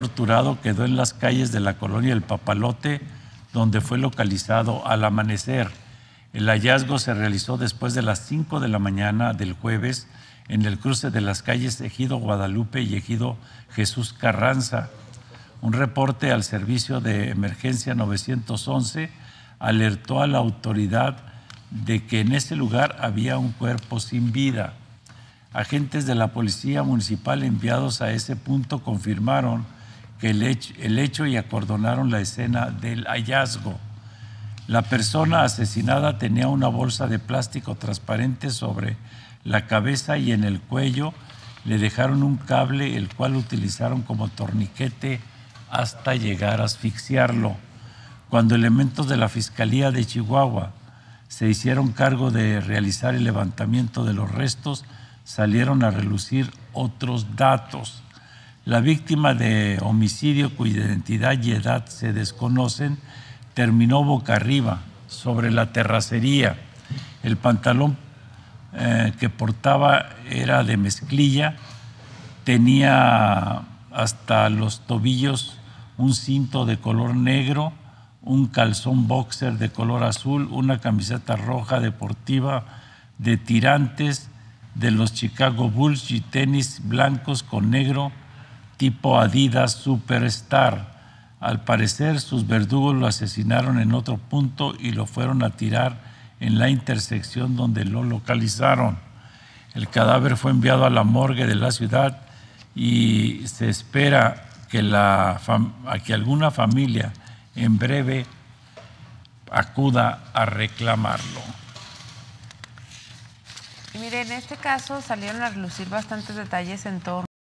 torturado quedó en las calles de la colonia El Papalote, donde fue localizado al amanecer. El hallazgo se realizó después de las 5 de la mañana del jueves en el cruce de las calles Ejido Guadalupe y Ejido Jesús Carranza. Un reporte al servicio de emergencia 911 alertó a la autoridad de que en ese lugar había un cuerpo sin vida. Agentes de la Policía Municipal enviados a ese punto confirmaron el hecho, el hecho y acordonaron la escena del hallazgo. La persona asesinada tenía una bolsa de plástico transparente sobre la cabeza y en el cuello le dejaron un cable el cual utilizaron como torniquete hasta llegar a asfixiarlo. Cuando elementos de la Fiscalía de Chihuahua se hicieron cargo de realizar el levantamiento de los restos, salieron a relucir otros datos. La víctima de homicidio cuya identidad y edad se desconocen terminó boca arriba sobre la terracería. El pantalón eh, que portaba era de mezclilla, tenía hasta los tobillos un cinto de color negro, un calzón boxer de color azul, una camiseta roja deportiva de tirantes de los Chicago Bulls y tenis blancos con negro tipo Adidas Superstar. Al parecer sus verdugos lo asesinaron en otro punto y lo fueron a tirar en la intersección donde lo localizaron. El cadáver fue enviado a la morgue de la ciudad y se espera que, la, que alguna familia en breve acuda a reclamarlo. Mire, en este caso salieron a relucir bastantes detalles en torno